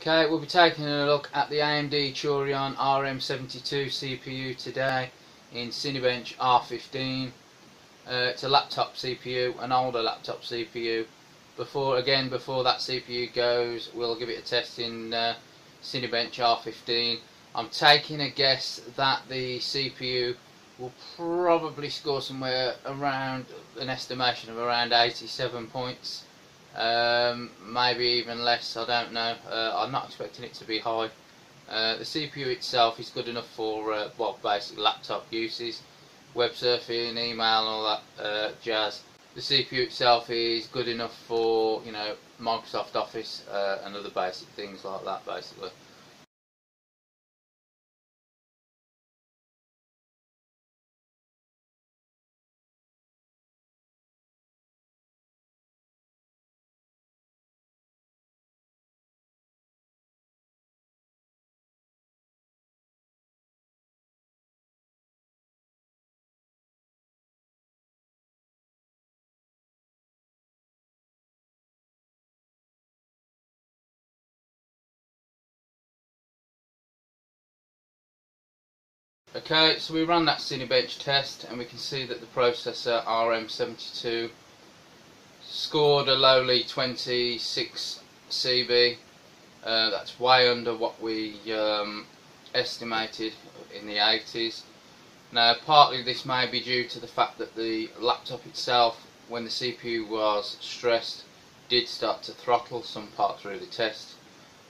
Okay, we'll be taking a look at the AMD Turion RM72 CPU today in Cinebench R15. Uh, it's a laptop CPU, an older laptop CPU. Before again, before that CPU goes, we'll give it a test in uh, Cinebench R15. I'm taking a guess that the CPU will probably score somewhere around an estimation of around 87 points. Um, maybe even less, I don't know. Uh, I'm not expecting it to be high. Uh, the CPU itself is good enough for uh, well, basic laptop uses, web surfing, email, and all that uh, jazz. The CPU itself is good enough for you know Microsoft Office uh, and other basic things like that, basically. Okay, so we ran that Cinebench test and we can see that the processor RM72 scored a lowly 26 CB. Uh, that's way under what we um, estimated in the 80s. Now, partly this may be due to the fact that the laptop itself, when the CPU was stressed, did start to throttle some part through the test.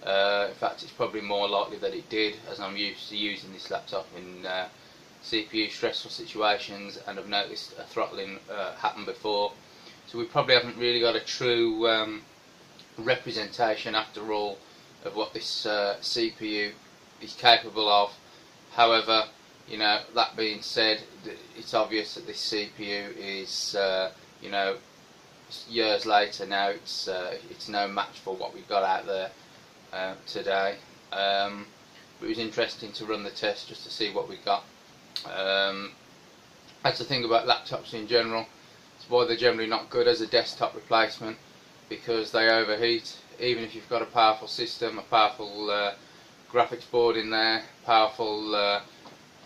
Uh, in fact, it's probably more likely that it did, as I'm used to using this laptop in uh, CPU stressful situations, and I've noticed a throttling uh, happen before. So we probably haven't really got a true um, representation, after all, of what this uh, CPU is capable of. However, you know, that being said, it's obvious that this CPU is, uh, you know, years later now, it's uh, it's no match for what we've got out there. Uh, today. Um, it was interesting to run the test just to see what we got. Um, that's the thing about laptops in general. It's why they're generally not good as a desktop replacement because they overheat. Even if you've got a powerful system, a powerful uh, graphics board in there, powerful. Uh,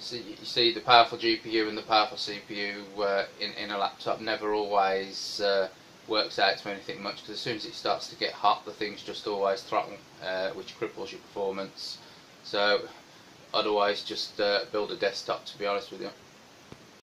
see, you see the powerful GPU and the powerful CPU uh, in in a laptop never always uh, works out to anything much because as soon as it starts to get hot the things just always throttle uh, which cripples your performance. So otherwise just uh, build a desktop to be honest with you